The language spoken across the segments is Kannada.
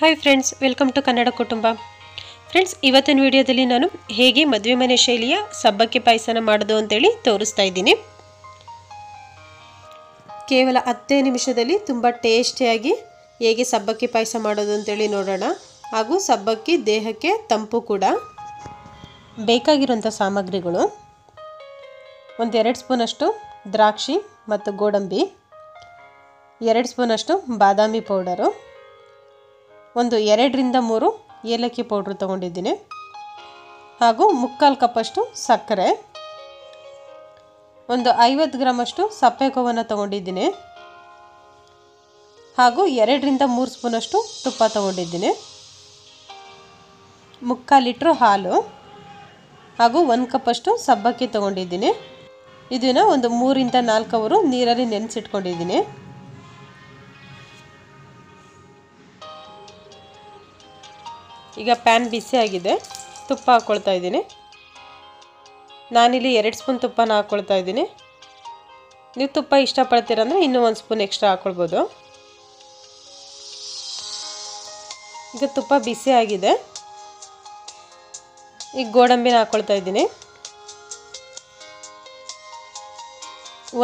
Hi friends welcome to Kannada Kutumba friends ಇವತ್ತಿನ ವಿಡಿಯೋದಲ್ಲಿ ನಾನು ಹೇಗೆ ಮದುವೆ ಮನೆ ಶೈಲಿಯ ಸಬ್ಬಕ್ಕಿ ಪಾಯಸನ ಮಾಡೋದು ಅಂತೇಳಿ ತೋರಿಸ್ತಾ ಇದ್ದೀನಿ. ಕೇವಲ ಹತ್ತೇ ನಿಮಿಷದಲ್ಲಿ ತುಂಬ ಟೇಸ್ಟಿಯಾಗಿ ಹೇಗೆ ಸಬ್ಬಕ್ಕಿ ಪಾಯಸ ಮಾಡೋದು ಅಂತೇಳಿ ನೋಡೋಣ. ಹಾಗೂ ಸಬ್ಬಕ್ಕಿ ದೇಹಕ್ಕೆ ತಂಪು ಕೂಡ. ಬೇಕಾಗಿರುವಂಥ ಸಾಮಗ್ರಿಗಳು. ಒಂದೆರಡು ಸ್ಪೂನಷ್ಟು ದ್ರಾಕ್ಷಿ ಮತ್ತು ಗೋಡಂಬಿ. ಎರಡು ಸ್ಪೂನಷ್ಟು ಬಾದಾಮಿ ಪೌಡರು. ಒಂದು ಎರಡರಿಂದ ಮೂರು ಏಲಕ್ಕಿ ಪೌಡ್ರ್ ತೊಗೊಂಡಿದ್ದೀನಿ. ಹಾಗೂ ಮುಕ್ಕಾಲು ಕಪ್ಪಷ್ಟು ಸಕ್ಕರೆ. ಒಂದು ಐವತ್ತು ಗ್ರಾಮಷ್ಟು ಸಪ್ಪೆಕೋವನ್ನು ತೊಗೊಂಡಿದ್ದೀನಿ. ಹಾಗೂ ಎರಡರಿಂದ ಮೂರು ಸ್ಪೂನಷ್ಟು ತುಪ್ಪ ತೊಗೊಂಡಿದ್ದೀನಿ. ಮುಕ್ಕಾಲು ಲೀಟ್ರು ಹಾಲು. ಹಾಗೂ ಒಂದು ಕಪ್ಪಷ್ಟು ಸಬ್ಬಕ್ಕಿ ತೊಗೊಂಡಿದ್ದೀನಿ. ಇದನ್ನು ಒಂದು ಮೂರಿಂದ ನಾಲ್ಕು ಅವರು ನೀರಲ್ಲಿ ನೆನೆಸಿಟ್ಕೊಂಡಿದ್ದೀನಿ. ಈಗ ಪ್ಯಾನ್ ಬಿಸಿ ಆಗಿದೆ. ತುಪ್ಪ ಹಾಕ್ಕೊಳ್ತಾ ಇದ್ದೀನಿ. ನಾನಿಲ್ಲಿ ಎರಡು ಸ್ಪೂನ್ ತುಪ್ಪನ ಹಾಕ್ಕೊಳ್ತಾ ಇದ್ದೀನಿ. ನೀವು ತುಪ್ಪ ಇಷ್ಟಪಡ್ತೀರಂದರೆ ಇನ್ನೂ ಒಂದು ಸ್ಪೂನ್ ಎಕ್ಸ್ಟ್ರಾ ಹಾಕ್ಕೊಳ್ಬೋದು ಈಗ ತುಪ್ಪ ಬಿಸಿ ಆಗಿದೆ. ಈಗ ಗೋಡಂಬಿನ ಹಾಕ್ಕೊಳ್ತಾ ಇದ್ದೀನಿ.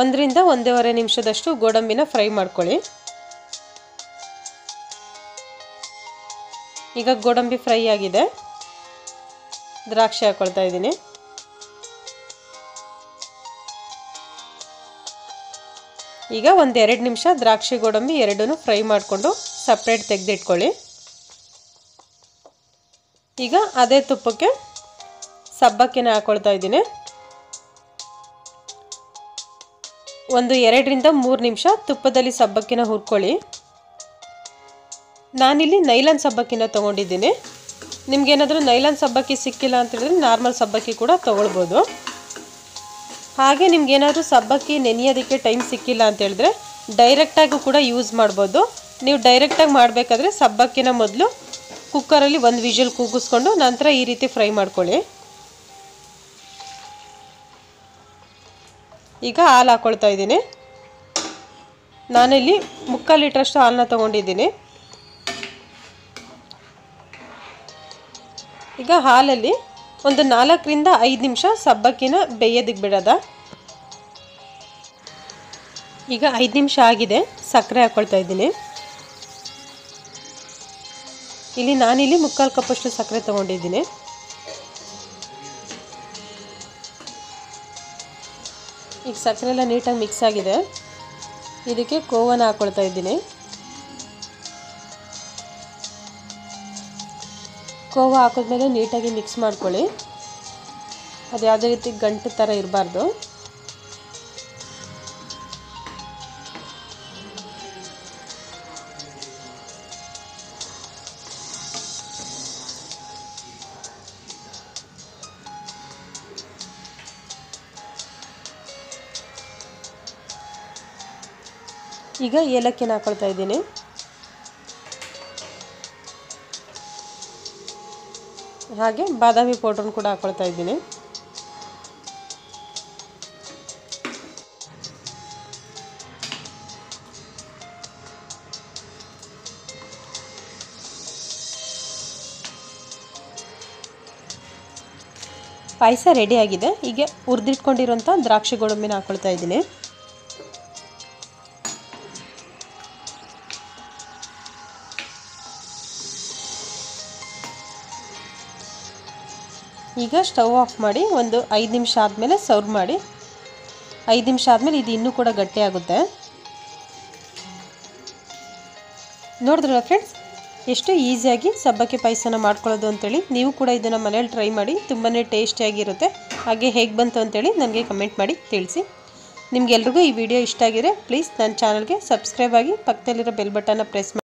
ಒಂದರಿಂದ ಒಂದೂವರೆ ನಿಮಿಷದಷ್ಟು ಗೋಡಂಬಿನ ಫ್ರೈ ಮಾಡ್ಕೊಳ್ಳಿ. ಈಗ ಗೋಡಂಬಿ ಫ್ರೈ ಆಗಿದೆ. ದ್ರಾಕ್ಷಿ ಹಾಕ್ಕೊಳ್ತಾ ಇದ್ದೀನಿ. ಈಗ ಒಂದು ಎರಡು ನಿಮಿಷ ದ್ರಾಕ್ಷಿ ಗೋಡಂಬಿ ಎರಡೂ ಫ್ರೈ ಮಾಡಿಕೊಂಡು ಸಪ್ರೇಟ್ ತೆಗೆದಿಟ್ಕೊಳ್ಳಿ. ಈಗ ಅದೇ ತುಪ್ಪಕ್ಕೆ ಸಬ್ಬಕ್ಕಿನ ಹಾಕ್ಕೊಳ್ತಾ ಇದ್ದೀನಿ. ಒಂದು ಎರಡರಿಂದ ಮೂರು ನಿಮಿಷ ತುಪ್ಪದಲ್ಲಿ ಸಬ್ಬಕ್ಕಿನ ಹುರ್ಕೊಳ್ಳಿ. ನಾನಿಲ್ಲಿ ನೈಲಾನ್ ಸಬ್ಬಕ್ಕಿನ ತೊಗೊಂಡಿದ್ದೀನಿ. ನಿಮಗೇನಾದರೂ ನೈಲಾನ್ ಸಬ್ಬಕ್ಕಿ ಸಿಕ್ಕಿಲ್ಲ ಅಂತ ಹೇಳಿದ್ರೆ ನಾರ್ಮಲ್ ಸಬ್ಬಕ್ಕಿ ಕೂಡ ತೊಗೊಳ್ಬೋದು. ಹಾಗೆ ನಿಮ್ಗೇನಾದರೂ ಸಬ್ಬಕ್ಕಿ ನೆನೆಯೋದಕ್ಕೆ ಟೈಮ್ ಸಿಕ್ಕಿಲ್ಲ ಅಂತ ಹೇಳಿದ್ರೆ ಡೈರೆಕ್ಟಾಗೂ ಕೂಡ ಯೂಸ್ ಮಾಡ್ಬೋದು. ನೀವು ಡೈರೆಕ್ಟಾಗಿ ಮಾಡಬೇಕಾದ್ರೆ ಸಬ್ಬಕ್ಕಿನ ಮೊದಲು ಕುಕ್ಕರಲ್ಲಿ ಒಂದು ವಿಷಲ್ ಕೂಗಿಸ್ಕೊಂಡು ನಂತರ ಈ ರೀತಿ ಫ್ರೈ ಮಾಡ್ಕೊಳ್ಳಿ. ಈಗ ಹಾಲು ಹಾಕ್ಕೊಳ್ತಾ ಇದ್ದೀನಿ. ನಾನಿಲ್ಲಿ ಮುಕ್ಕಾಲು ಲೀಟ್ರಷ್ಟು ಹಾಲನ್ನ ತೊಗೊಂಡಿದ್ದೀನಿ. ಈಗ ಹಾಲಲ್ಲಿ ಒಂದು ನಾಲ್ಕರಿಂದ ಐದು ನಿಮಿಷ ಸಬ್ಬಕ್ಕಿನ ಬೇಯೋದಕ್ಕೆ ಬಿಡೋದ. ಈಗ ಐದು ನಿಮಿಷ ಆಗಿದೆ, ಸಕ್ಕರೆ ಹಾಕ್ಕೊಳ್ತಾ ಇದ್ದೀನಿ. ಇಲ್ಲಿ ನಾನಿಲ್ಲಿ ಮುಕ್ಕಾಲು ಕಪ್ಪಷ್ಟು ಸಕ್ಕರೆ ತೊಗೊಂಡಿದ್ದೀನಿ. ಈಗ ಸಕ್ಕರೆ ಎಲ್ಲ ನೀಟಾಗಿ ಮಿಕ್ಸ್ ಆಗಿದೆ. ಇದಕ್ಕೆ ಕೋವನ ಹಾಕ್ಕೊಳ್ತಾ ಇದ್ದೀನಿ. ಕೋವ ಹಾಕಿದ್ಮೇಲೆ ನೀಟಾಗಿ ಮಿಕ್ಸ್ ಮಾಡ್ಕೊಳ್ಳಿ. ಅದು ಯಾವುದೇ ರೀತಿ ಗಂಟು ಥರ ಇರಬಾರ್ದು. ಈಗ ಏಲಕ್ಕಿನ ಹಾಕೊಳ್ತಾ ಇದ್ದೀನಿ. ಹಾಗೆ ಬಾದಾಮಿ ಪೌಡ್ರನ್ನ ಕೂಡ ಹಾಕ್ಕೊಳ್ತಾ ಇದ್ದೀನಿ. ಪಾಯಸ ರೆಡಿಯಾಗಿದೆ ಹೀಗೆ ಹುರಿದಿಟ್ಕೊಂಡಿರೋಂಥ ದ್ರಾಕ್ಷಿ ಗೋಡಂಬಿನ ಹಾಕ್ಕೊಳ್ತಾ ಇದ್ದೀನಿ. ಈಗ ಸ್ಟವ್ ಆಫ್ ಮಾಡಿ ಒಂದು ಐದು ನಿಮಿಷ ಆದಮೇಲೆ ಸರ್ವ್ ಮಾಡಿ. ಐದು ನಿಮಿಷ ಆದಮೇಲೆ ಇದು ಇನ್ನೂ ಕೂಡ ಗಟ್ಟಿಯಾಗುತ್ತೆ ನೋಡಿದ್ರಲ್ಲ ಫ್ರೆಂಡ್ಸ್ ಎಷ್ಟು ಈಸಿಯಾಗಿ ಸಬ್ಬಕ್ಕಿ ಪಾಯಸನ ಮಾಡ್ಕೊಳ್ಳೋದು ಅಂತೇಳಿ ನೀವು ಕೂಡ ಇದನ್ನು ಮನೇಲಿ ಟ್ರೈ ಮಾಡಿ ತುಂಬಾ ಟೇಸ್ಟಿಯಾಗಿರುತ್ತೆ ಹಾಗೆ ಹೇಗೆ ಬಂತು ಅಂತೇಳಿ ನನಗೆ ಕಮೆಂಟ್ ಮಾಡಿ ತಿಳಿಸಿ. ನಿಮಗೆಲ್ರಿಗೂ ಈ ವಿಡಿಯೋ ಇಷ್ಟ ಆಗಿದೆ ಪ್ಲೀಸ್ ನನ್ನ ಚಾನಲ್ಗೆ ಸಬ್ಸ್ಕ್ರೈಬ್ ಆಗಿ ಪಕ್ಕದಲ್ಲಿರೋ ಬೆಲ್ ಬಟನ್ನ ಪ್ರೆಸ್ ಮಾಡಿ